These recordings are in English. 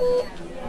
Thank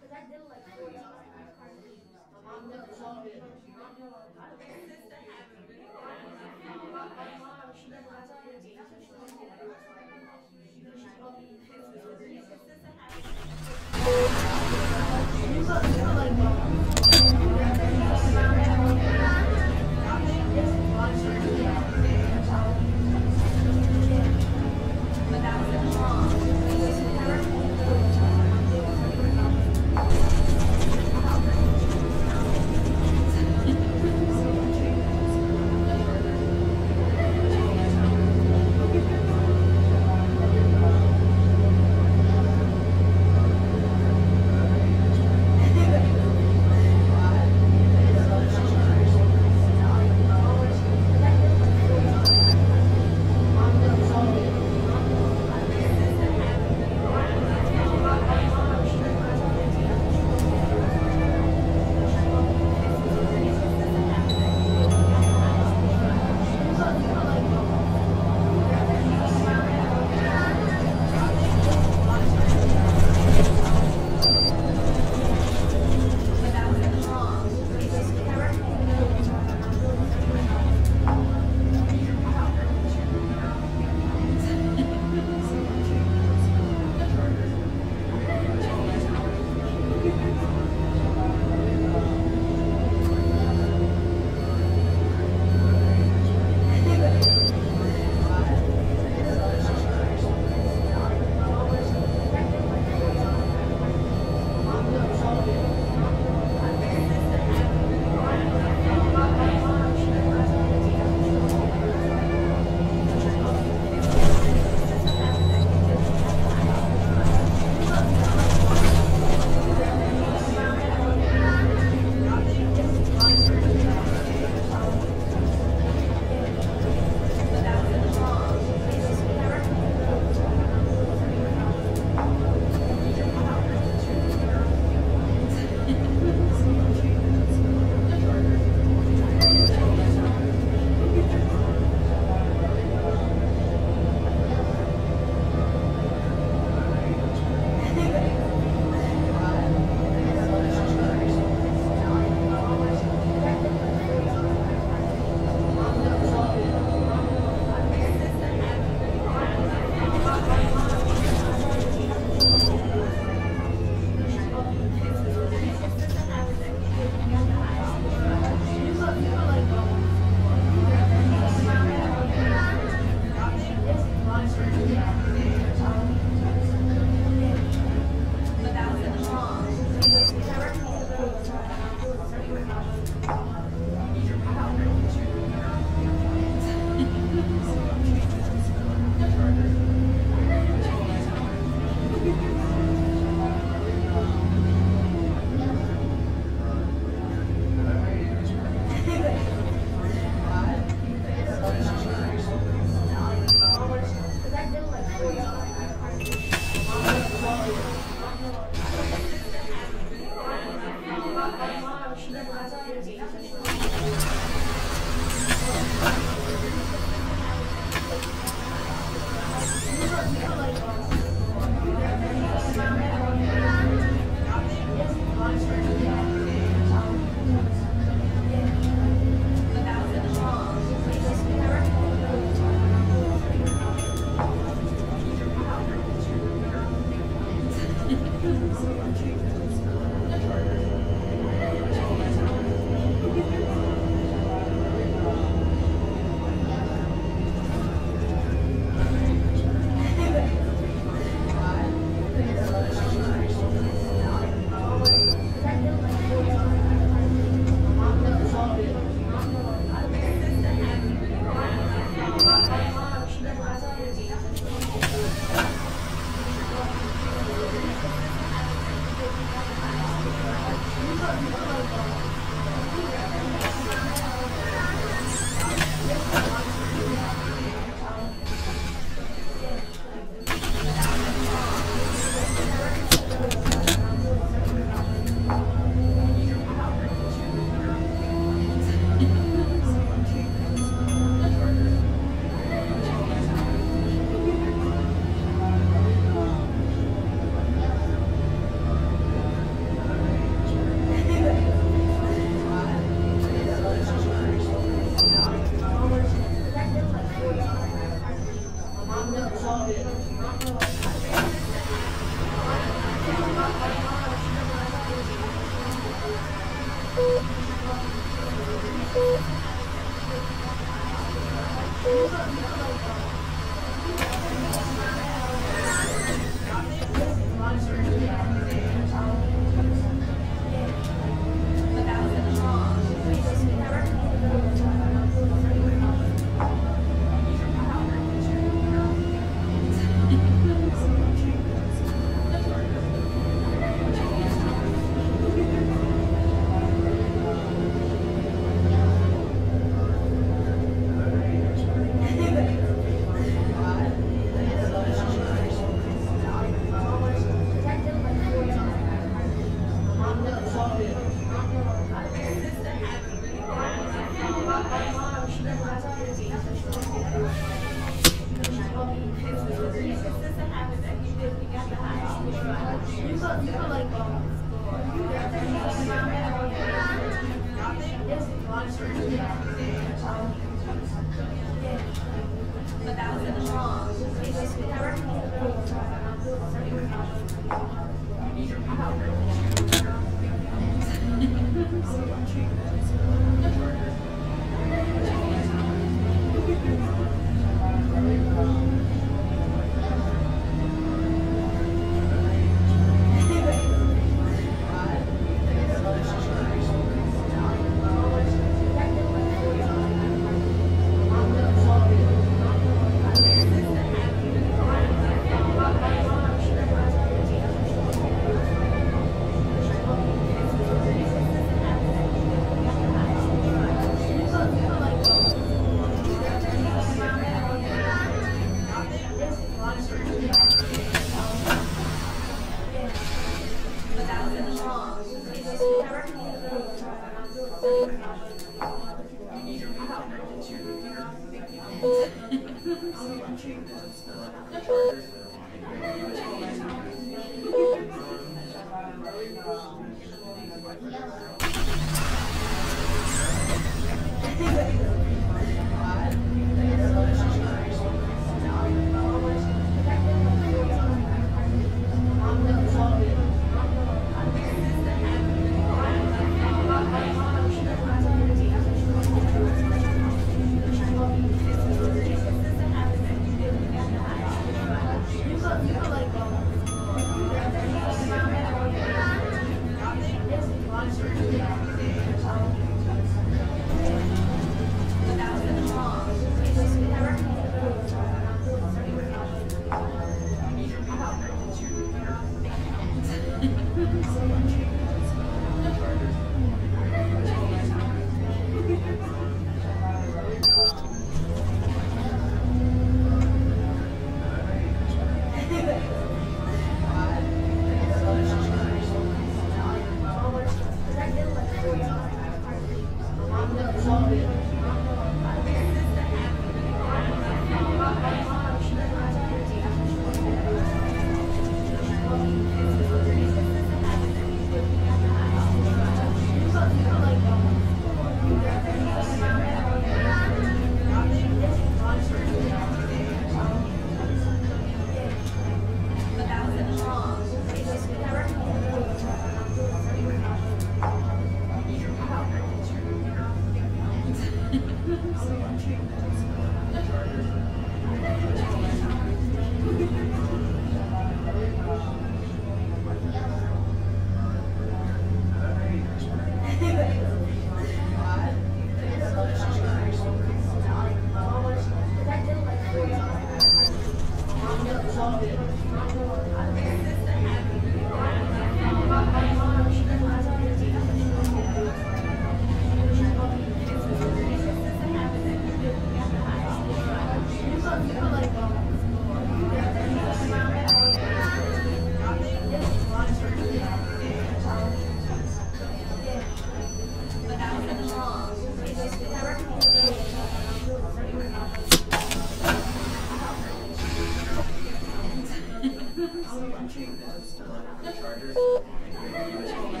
charging is not the charger.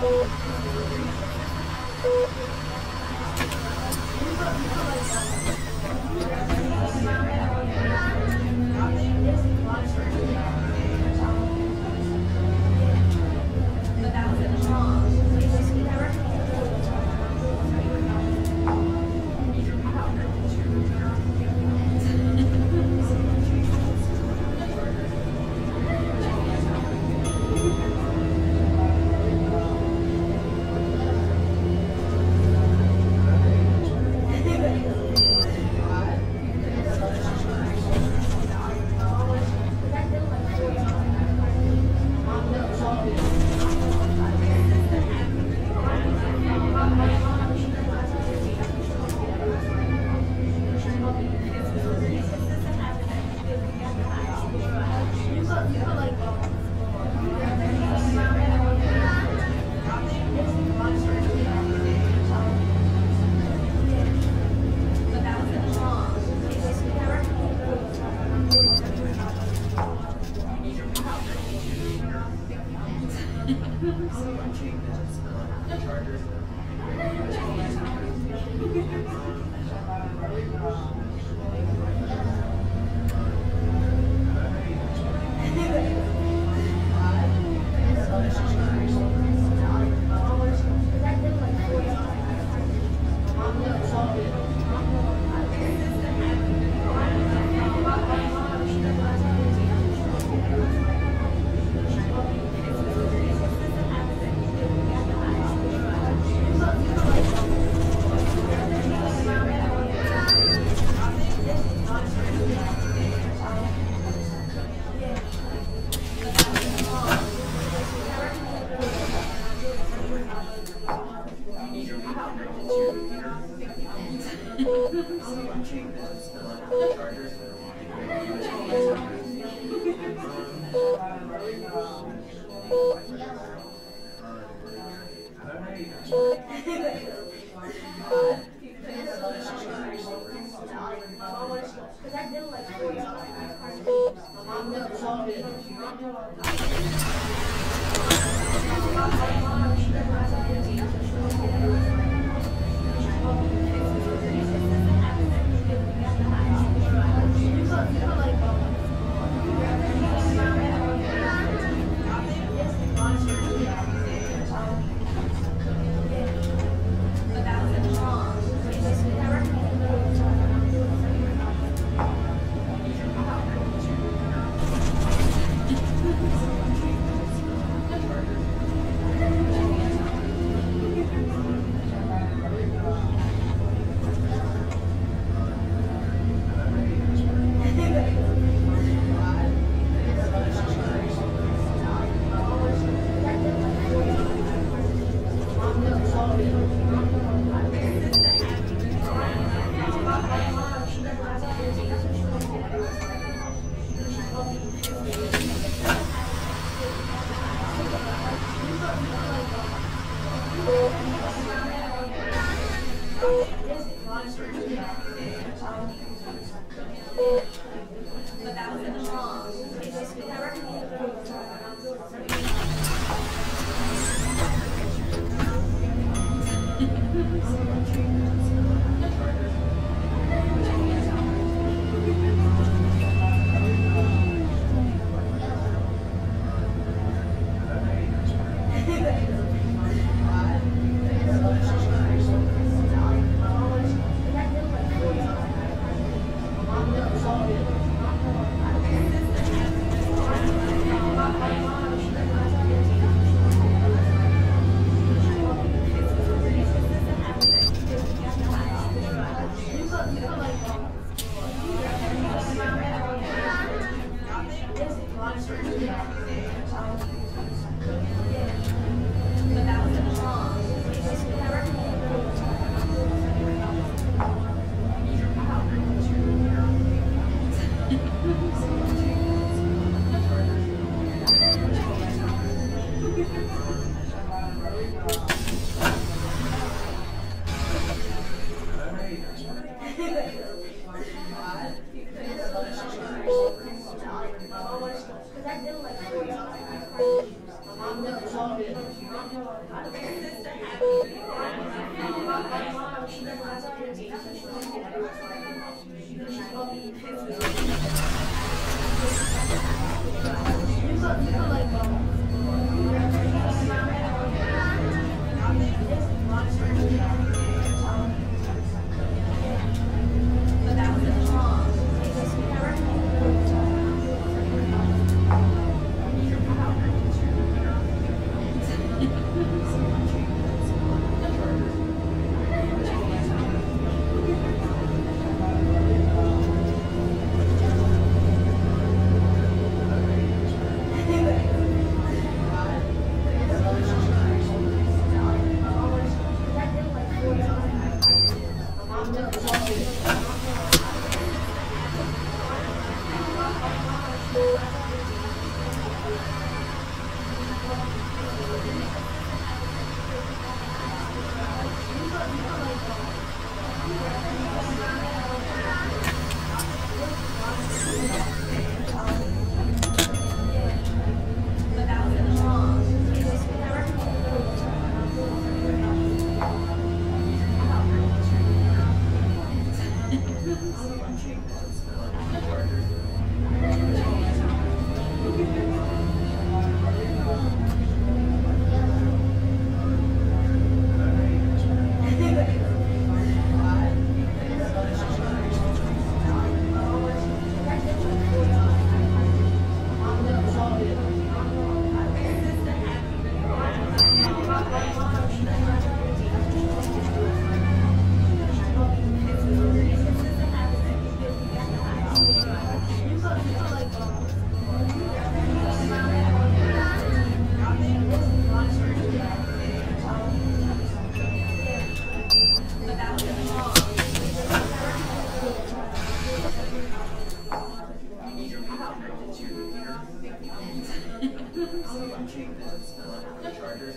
Chargers. bunching, that's not how the Chargers